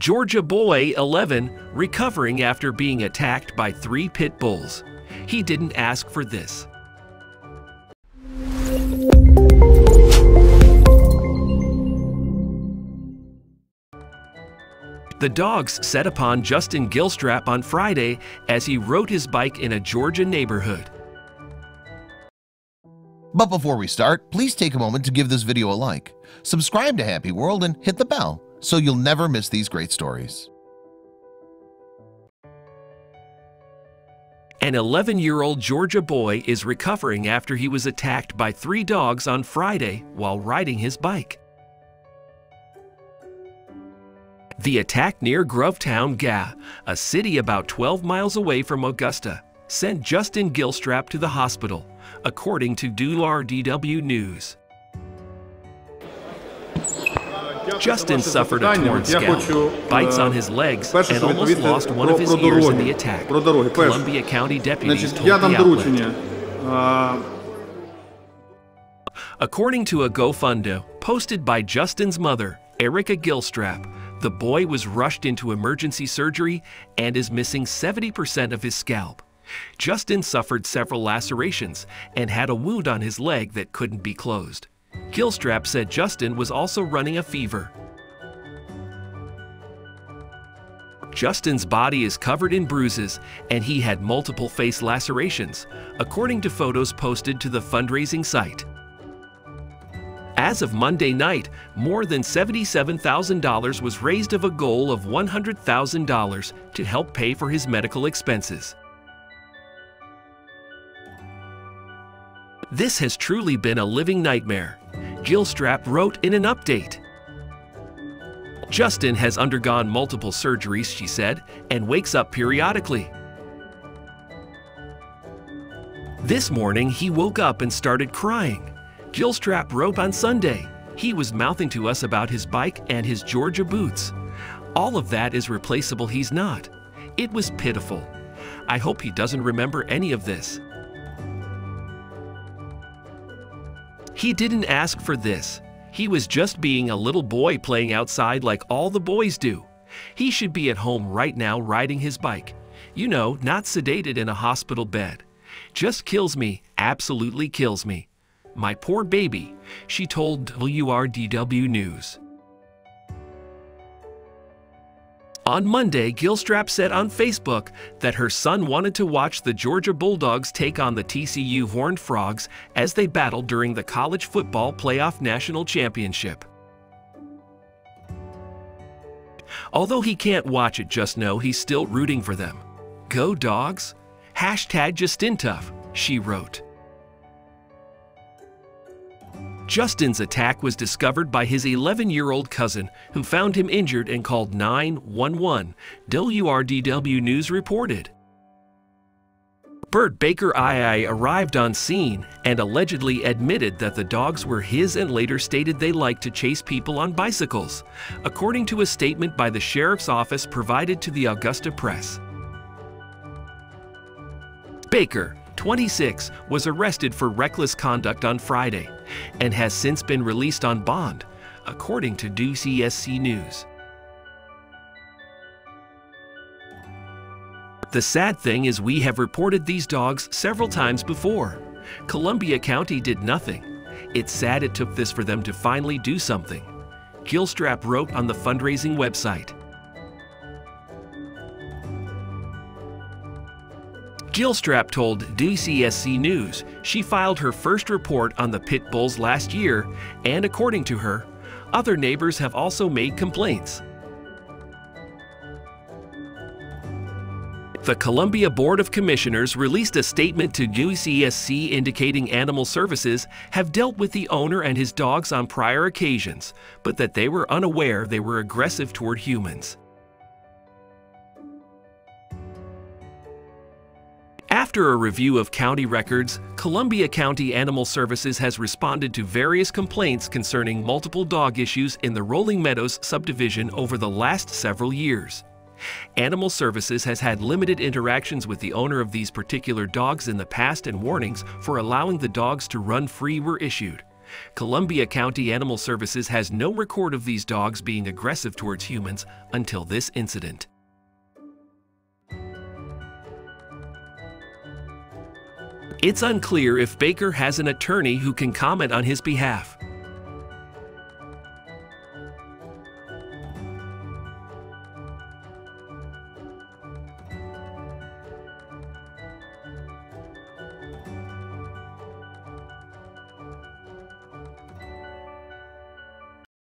Georgia boy 11 recovering after being attacked by three pit bulls. He didn't ask for this. The dogs set upon Justin Gilstrap on Friday as he rode his bike in a Georgia neighborhood. But before we start, please take a moment to give this video a like, subscribe to Happy World, and hit the bell so you'll never miss these great stories. An 11 year old Georgia boy is recovering after he was attacked by three dogs on Friday while riding his bike. The attack near Grovetown, GA, a city about 12 miles away from Augusta, sent Justin Gilstrap to the hospital, according to WRDW News. Justin suffered a torn scalp, bites on his legs, and almost lost one of his ears in the attack. Columbia County deputies told the outlet. Uh, according to a GoFundMe posted by Justin's mother, Erica Gilstrap, the boy was rushed into emergency surgery and is missing 70% of his scalp. Justin suffered several lacerations and had a wound on his leg that couldn't be closed. Gilstrap said Justin was also running a fever. Justin's body is covered in bruises and he had multiple face lacerations, according to photos posted to the fundraising site. As of Monday night, more than $77,000 was raised of a goal of $100,000 to help pay for his medical expenses. This has truly been a living nightmare, Gilstrap wrote in an update. Justin has undergone multiple surgeries, she said, and wakes up periodically. This morning, he woke up and started crying. Gilstrap wrote on Sunday. He was mouthing to us about his bike and his Georgia boots. All of that is replaceable, he's not. It was pitiful. I hope he doesn't remember any of this. He didn't ask for this. He was just being a little boy playing outside like all the boys do. He should be at home right now riding his bike. You know, not sedated in a hospital bed. Just kills me, absolutely kills me. My poor baby, she told WRDW News. On Monday, Gilstrap said on Facebook that her son wanted to watch the Georgia Bulldogs take on the TCU Horned Frogs as they battled during the College Football Playoff National Championship. Although he can't watch it, just know he's still rooting for them. Go Dogs! Hashtag JustinTough, she wrote. Justin's attack was discovered by his 11 year old cousin, who found him injured and called 911, WRDW News reported. Bert Baker II arrived on scene and allegedly admitted that the dogs were his and later stated they liked to chase people on bicycles, according to a statement by the sheriff's office provided to the Augusta Press. Baker, 26, was arrested for reckless conduct on Friday and has since been released on bond, according to WCSC News. The sad thing is we have reported these dogs several times before. Columbia County did nothing. It's sad it took this for them to finally do something. Gilstrap wrote on the fundraising website. Gilstrap told WCSC News she filed her first report on the pit bulls last year, and according to her, other neighbors have also made complaints. The Columbia Board of Commissioners released a statement to WCSC indicating Animal Services have dealt with the owner and his dogs on prior occasions, but that they were unaware they were aggressive toward humans. After a review of county records, Columbia County Animal Services has responded to various complaints concerning multiple dog issues in the Rolling Meadows subdivision over the last several years. Animal Services has had limited interactions with the owner of these particular dogs in the past and warnings for allowing the dogs to run free were issued. Columbia County Animal Services has no record of these dogs being aggressive towards humans until this incident. It's unclear if Baker has an attorney who can comment on his behalf.